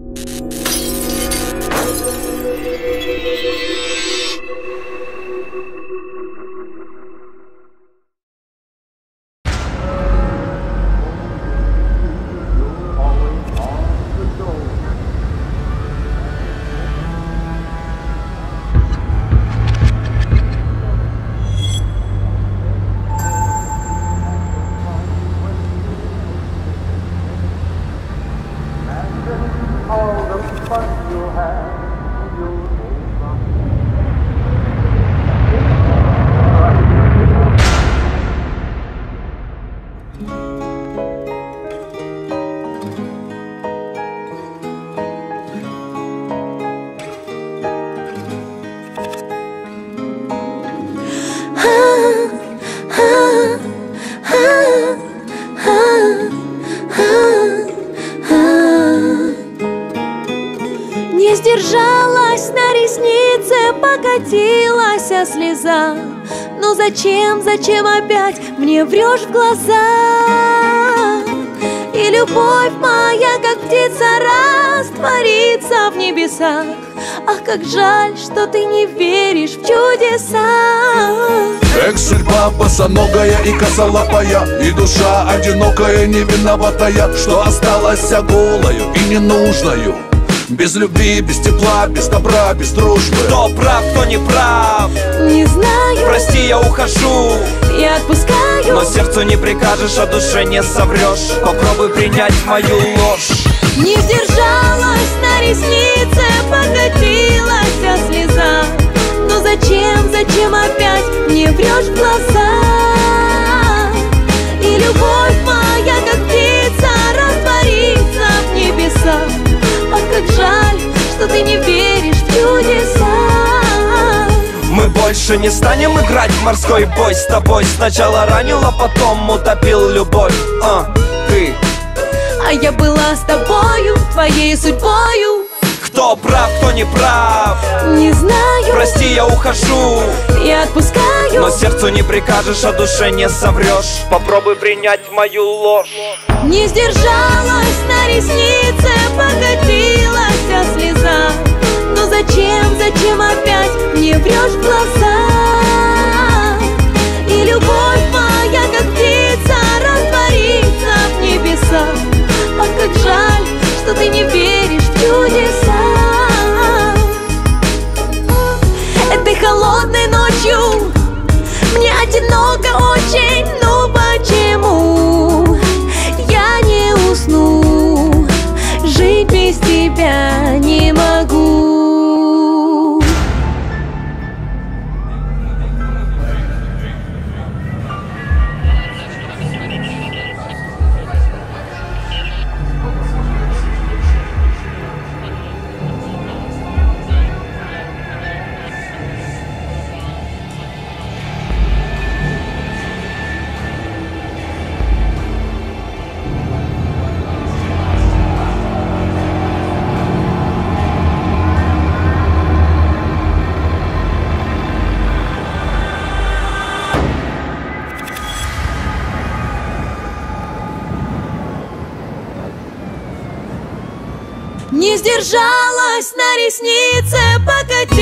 you покатилась слеза. Ну зачем, зачем опять мне врешь в глаза? И любовь моя, как птица, растворится в небесах. Ах, как жаль, что ты не веришь в чудеса. Эх, судьба босоногая и косолапая И душа одинокая, не виноватая Что осталась голою и ненужною без любви, без тепла, без добра, без дружбы. Кто прав, кто не прав? Не знаю, Прости, я ухожу. Я отпускаю. Но сердцу не прикажешь, а душе не соврешь. Попробуй принять мою ложь. Не сдержалась на реснице, покатилась слеза. Но зачем, зачем опять мне врешь в глаза? Больше не станем играть в морской бой с тобой. Сначала ранил, а потом утопил любовь. А, Ты. А я была с тобою, твоей судьбою. Кто прав, кто не прав? Не знаю, Прости, я ухожу. Я отпускаю. Но сердцу не прикажешь, а душе не соврешь. Попробуй принять мою ложь. Не сдержалась на Не сдержалась на реснице, покатилась